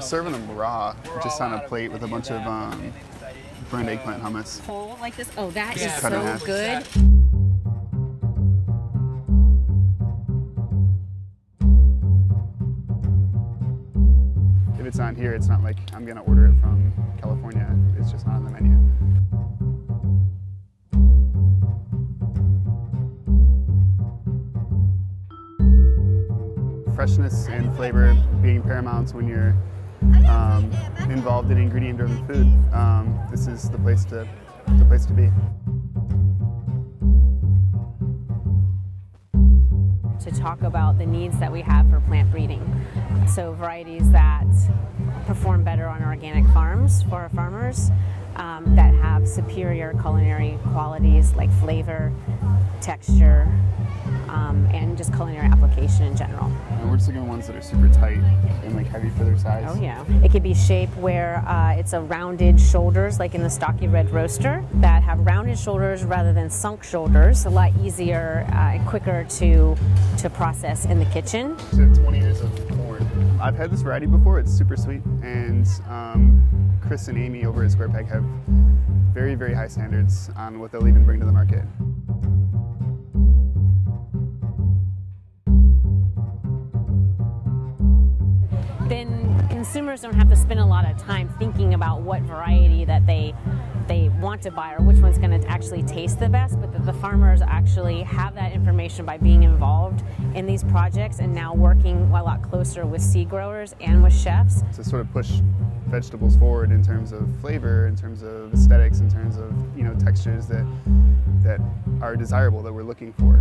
serving them raw, just on a plate with a bunch of um, burned eggplant hummus. Whole like this. Oh, that is Just cut in so half. good. If it's not here, it's not like I'm gonna order it from California. It's just not on the menu. Freshness and flavor being paramount when you're um, involved in ingredient-driven food. Um, this is the place to the place to be. to talk about the needs that we have for plant breeding. So varieties that perform better on organic farms for our farmers, um, that have superior culinary qualities like flavor, texture, um, and just culinary application in general. And we're just looking at ones that are super tight and like heavy for their size. Oh yeah. It could be shape where uh, it's a rounded shoulders, like in the Stocky Red Roaster, that have rounded shoulders rather than sunk shoulders. A lot easier uh, and quicker to to process in the kitchen. 20 years of. I've had this variety before. It's super sweet, and um, Chris and Amy over at Square Peg have very, very high standards on what they'll even bring to the market. then consumers don't have to spend a lot of time thinking about what variety that they they want to buy or which one's going to actually taste the best but that the farmers actually have that information by being involved in these projects and now working a lot closer with seed growers and with chefs To sort of push vegetables forward in terms of flavor, in terms of aesthetics, in terms of you know textures that that are desirable that we're looking for.